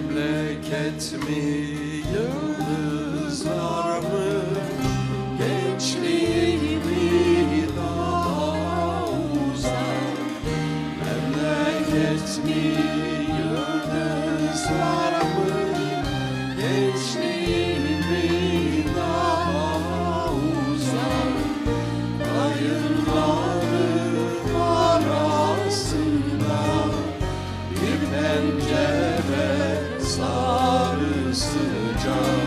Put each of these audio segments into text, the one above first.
memleket mi yıldızlar mı gençliği daha uzak? Memleket mi Oh.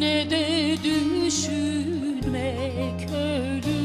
ne de düşünmek ölüm.